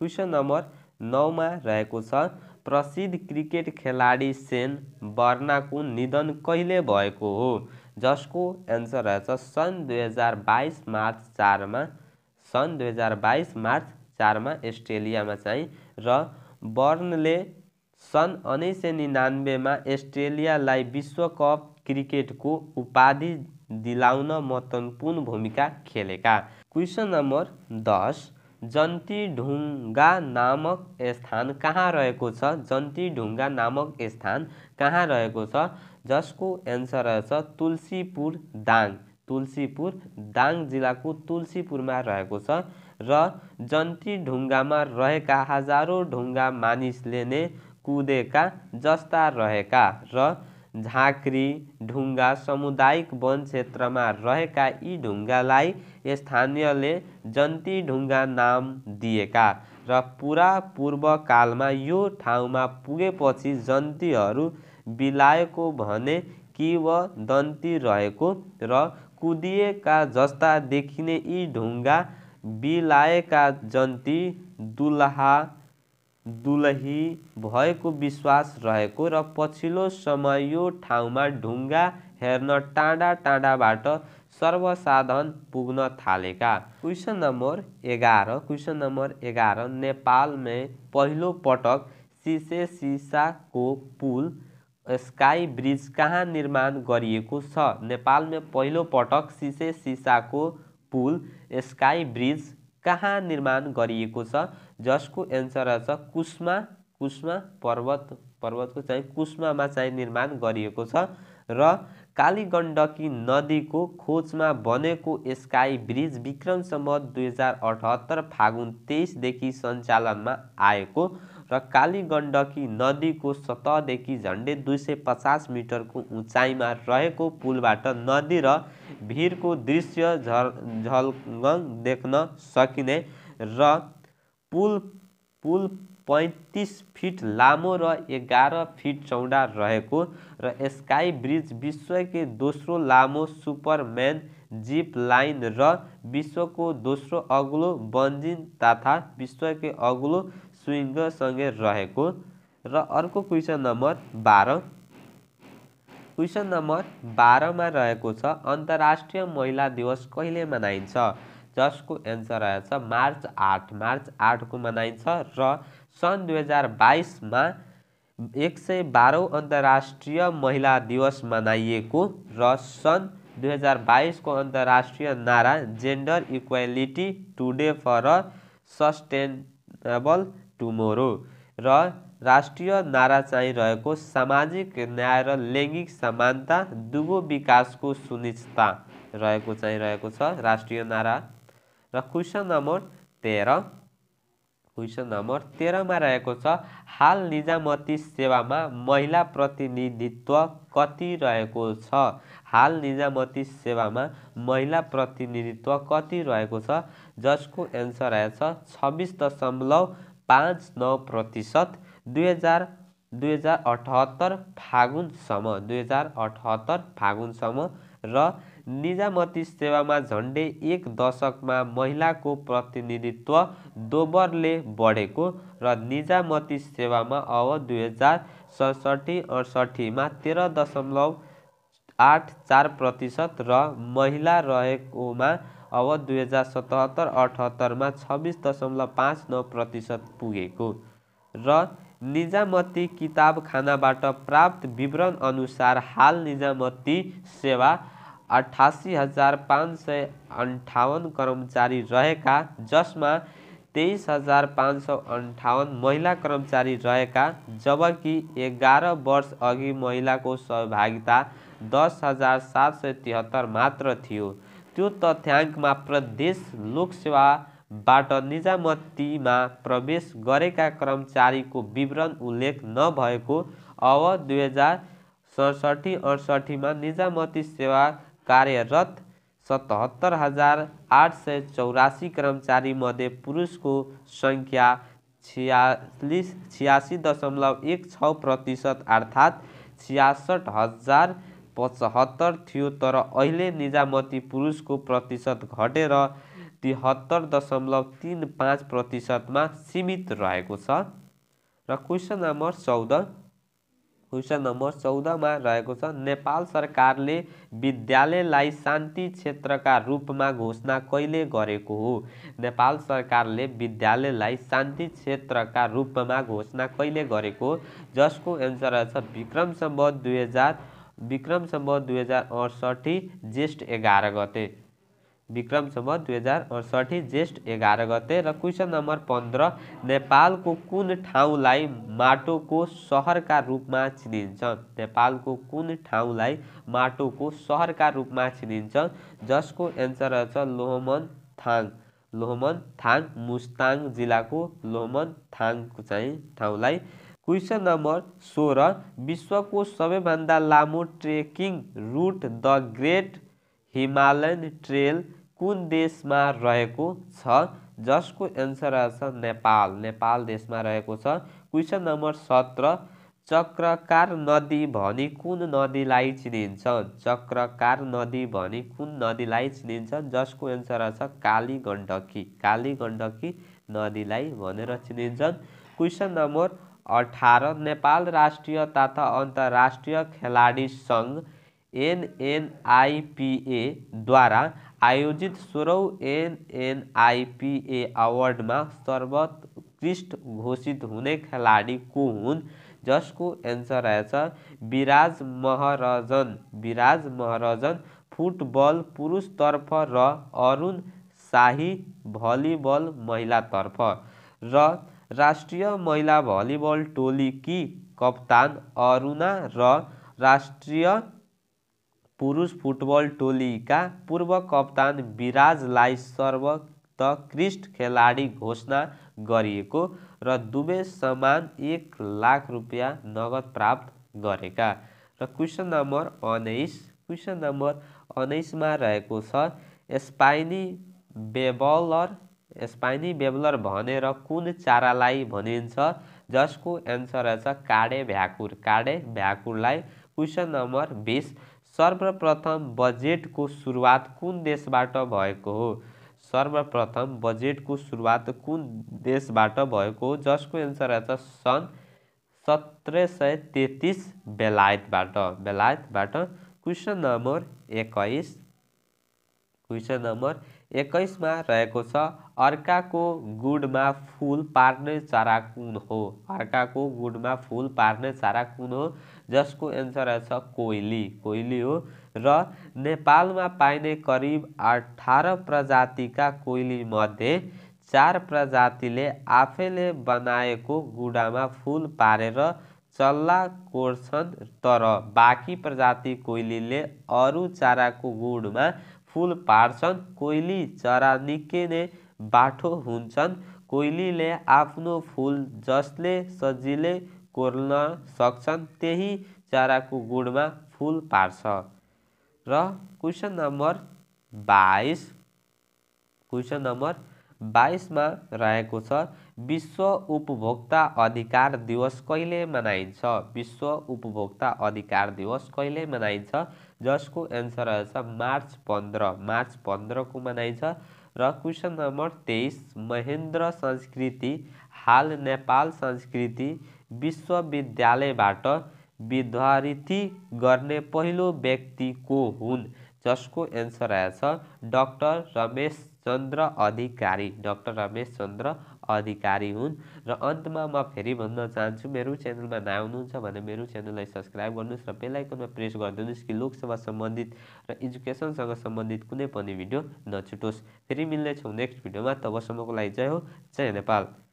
Question number नौमा रहेको छ प्रसिद्ध क्रिकेट खेलाडी सेन बर्नाको निधन कहिले भएको हो? जसको एन्सर रहेछ सन् दुई हजार बाइस मार्च चारमा सन् दुई हजार बाइस मार्च चारमा अस्ट्रेलियामा चाहिँ र बर्नले सन् उन्नाइस सय निनानब्बेमा अस्ट्रेलियालाई विश्वकप क्रिकेटको उपाधि दिलाउन महत्त्वपूर्ण भूमिका खेलेका। क्वेसन नम्बर दस जन्ती ढुङ्गा नामक स्थान कहाँ रहेको छ? जन्ती ढुङ्गा नामक स्थान कहाँ रहेको छ? जसको एन्सर रहेछ तुलसीपुर दाङ। तुलसीपुर दाङ जिल्लाको तुलसीपुरमा रहेको छ र जन्ती ढुङ्गामा रहेका हजारौँ ढुङ्गा मानिसले नै कुदेका जस्ता रहेका र झाँक्री ढुङ्गा सामुदायिक वन क्षेत्रमा रहेका यी ढुङ्गालाई स्थानीयले जन्ती ढुङ्गा नाम दिएका र पुरा पूर्वकालमा यो ठाउँमा पुगेपछि जन्तीहरू बिलाएको भने किवदन्ती रहेको र कुदिएका जस्ता देखिने यी ढुङ्गा बिलाएका जन्ती दुलहा दुलही भएको विश्वास रहेको र पछिल्लो समय यो ठाउँमा ढुङ्गा हेर्न टाढा टाढाबाट सर्वसाधारण पुग्न थालेका। क्वेसन नम्बर एघार क्वेसन नम्बर एघार नेपालमा पहिलो पटक सिसे सिसाको पुल स्काई ब्रिज कहाँ निर्माण गरिएको छ? नेपालमा पहिलो पटक सिसे सिसाको पुल स्काई ब्रिज कहाँ निर्माण गरिएको छ जसको एन्सर रहेछ कुस्मा कुस्मा पर्वत पर्वतको चाहिँ कुस्मामा चाहिँ निर्माण गरिएको छ र कालीगण्डकी नदीको खोजमा बनेको स्काई ब्रिज विक्रमसम्म दुई हजार अठहत्तर फागुन तेइसदेखि सञ्चालनमा आएको र कालीगण्डकी नदीको सतहदेखि झन्डै दुई सय पचास मिटरको उचाइमा रहेको पुलबाट नदी र भिरको दृश्य झल झलङ्ग देख्न सकिने र पुल पुल पैँतिस फिट लामो र एघार फिट चौडा रहेको र स्काई ब्रिज विश्वकै दोस्रो लामो सुपरम्यान जिप लाइन र विश्वको दोस्रो अग्लो बन्जिन तथा विश्वकै अग्लो स्विङ्गसँगै रहेको र अर्को क्वेसन नम्बर बाह्र। क्वेसन नम्बर बाह्रमा रहेको छ अन्तर्राष्ट्रिय महिला दिवस कहिले मनाइन्छ? जसको एन्सर रहेछ मार्च आठ। मार्च आठको मनाइन्छ र सन् दुई हजार बाइसमा एक सय बाह्रौँ अन्तर्राष्ट्रिय महिला दिवस मनाइएको र सन् दुई हजार बाइसको अन्तर्राष्ट्रिय नारा gender equality today for a sustainable tomorrow र राष्ट्रिय नारा चाहिँ रहेको सामाजिक न्याय र लैङ्गिक समानता दुवो विकासको सुनिश्चितता रहेको चाहिँ रहेको छ राष्ट्रिय नारा। र क्वेसन नम्बर तेह्र क्वेसन नम्बर तेह्रमा रहेको छ हाल निजामती सेवामा महिला प्रतिनिधित्व कति रहेको छ? हाल निजामती सेवामा महिला प्रतिनिधित्व कति रहेको छ? जसको एन्सर रहेछ छब्बिस दशमलव पाँच नौ प्रतिशत दुई हजार दुई हजार अठहत्तर फागुनसम्म दुई हजार अठहत्तर फागुनसम्म र निजामती सेवामा झन्डै एक दशकमा महिलाको प्रतिनिधित्व दोब्बरले बढेको र निजामती सेवामा अब दुई हजार सडसठी अडसट्ठीमा तेह्र दशमलव आठ चार प्रतिशत र महिला रहेकोमा अब दुई हजार सतहत्तर अठहत्तरमा छब्बिस दशमलव पाँच नौ प्रतिशत पुगेको र निजामती किताबखानाबाट प्राप्त विवरण अनुसार हाल निजामती सेवा अठासी हजार पाँच सय अन्ठाउन्न कर्मचारी रहेका जसमा तेइस हजार पाँच सौ अन्ठाउन्न महिला कर्मचारी रहेका जबकि एघार वर्ष अघि महिलाको सहभागिता दस हजार सात सय तिहत्तर मात्र थियो। त्यो तथ्याङ्कमा प्रदेश लोकसेवाबाट निजामतीमा प्रवेश गरेका कर्मचारीको विवरण उल्लेख नभएको अब दुई हजार सडसठी अडसट्ठीमा निजामती सेवा कार्यरत सतहत्तर हजार आठ सय चौरासी कर्मचारीमध्ये पुरुषको सङ्ख्या छियालिस छियासी दशमलव एक छ प्रतिशत अर्थात् छियासठ हजार पचहत्तर थियो तर अहिले निजामती पुरुषको प्रतिशत घटेर तिहत्तर दशमलव तिन पाँच प्रतिशतमा सीमित रहेको छ। र क्वेसन नम्बर चौध क्वेसन नम्बर चौधमा रहेको छ नेपाल सरकारले विद्यालयलाई शान्ति क्षेत्रका रूपमा घोषणा कहिले गरेको हो? नेपाल सरकारले विद्यालयलाई शान्ति क्षेत्रका रूपमा घोषणा कहिले गरेको जसको एन्सर रहेछ विक्रम सम्बत दुई हजार विक्रम सम्बत दुई हजार अडसठी ज्येष्ठ एघार गते। विक्रम सम्बत दुई हजार अडसठी ज्येष्ठ एघार गते र क्वेसन नम्बर पन्ध्र नेपालको कुन ठाउँलाई माटोको सहरका रूपमा चिनिन्छ? नेपालको कुन ठाउँलाई माटोको सहरका रूपमा चिनिन्छ? जसको एन्सर रहेछ लोहमन थाङ। लोहमन थाङ मुस्ताङ जिल्लाको लोहमन थाङको चाहिँ ठाउँलाई क्वेसन नम्बर सोह्र विश्वको सबैभन्दा लामो trekking route the great Himalayan trail कुन देशमा रहेको छ? जसको एन्सर रहेछ नेपाल। नेपाल देशमा रहेको छ। क्वेसन नम्बर सत्र चक्रकार नदी भनी कुन नदीलाई चिनिन्छ चक्रकार नदी भनी कुन नदीलाई चिनिन्छ जसको एन्सर रहेछ काली गण्डकी काली गण्डकी नदीलाई भनेर चिनिन्छन्। क्वेसन नम्बर अठार नेपाल राष्ट्रिय तथा अन्तर्राष्ट्रिय खेलाडी सङ्घ एनएनआइपिएद्वारा आयोजित सोह्रौँ एनएनआइपिए अवार्डमा सर्वोत्कृष्ट घोषित हुने खेलाडी को हुन् जसको एन्सर रहेछ विराज महरजन। विराज महरजन फुटबल पुरुषतर्फ र अरुण शाही भलिबल महिलातर्फ। र राष्ट्रिय महिला भलिबल टोलीकी कप्तान अरुणा र राष्ट्रिय पुरुष फुटबल टोलीका पूर्व कप्तान विराजलाई सर्वोत्कृष्ट खेलाडी घोषणा गरिएको र दुवै समान एक लाख रुपियाँ नगद प्राप्त गरेका। र क्वेसन नम्बर उन्नाइस क्वेसन नम्बर उन्नाइसमा रहेको छ स्पाइनी बेबलर स्पाइनी बेबलर भनेर कुन चारालाई भनिन्छ जसको एन्सर रहेछ काडे भ्याकुर। काडे भ्याकुरलाई क्वेसन नम्बर बिस। सर्वप्रथम बजेटको सुरुवात कुन देशबाट भएको हो? सर्वप्रथम बजेटको सुरुवात कुन देशबाट भएको हो? जसको एन्सर रहेछ सन् सत्र सय तेत्तिस बेलायतबाट। बेलायतबाट क्वेसन नम्बर एक्काइस क्वेसन नम्बर एक्काइसमा रहेको छ। अर्काको गुडमा फुल पार्ने चरा कुन हो? अर्काको गुडमा फुल पार्ने चरा कुन हो? जसको एन्सर रहेछ कोइली। कोइली हो। र नेपालमा पाइने करिब अठार प्रजातिका कोइली मध्ये चार प्रजातिले आफैले बनाएको गुडामा फुल पारेर चल्ला कोर्छन्। तर बाँकी प्रजाति कोइलीले अरू चराको गुडमा फुल पार्छन् कोइली चरा निकै नै बाठो हुन्छन्। कोइलीले आफ्नो फुल जसले सजिलै कोर्न सक्छन् त्यही चराको गुडमा फुल पार्छ। र क्वेसन नम्बर बाइस क्वेसन नम्बर बाइसमा रहेको छ विश्व उपभोक्ता अधिकार दिवस कहिले मनाइन्छ? विश्व उपभोक्ता अधिकार दिवस कहिले मनाइन्छ? जसको एन्सर रहेछ मार्च पन्ध्र। मार्च पन्ध्रको मनाइन्छ र क्वेसन नम्बर तेइस महेन्द्र संस्कृति हाल नेपाल संस्कृति विश्वविद्यालयबाट विद्यार्थी गर्ने पहिलो व्यक्ति को हुन्? जसको एन्सर रहेछ डक्टर रमेश चन्द्र अधिकारी। डक्टर रमेश चन्द्र अधिकारी हुन्। र अन्तमा म फेरि भन्न चाहन्छु मेरो च्यानलमा नआउनुहुन्छ भने मेरो च्यानललाई सब्सक्राइब गर्नुहोस् र बेलायकनमा प्रेस गरिदिनुहोस् कि लोकसेवा सम्बन्धित र एजुकेसनसँग सम्बन्धित कुनै पनि भिडियो नछुटोस्। फेरि मिल्नेछौँ नेक्स्ट भिडियोमा। तबसम्मको लागि जय हो। जय नेपाल।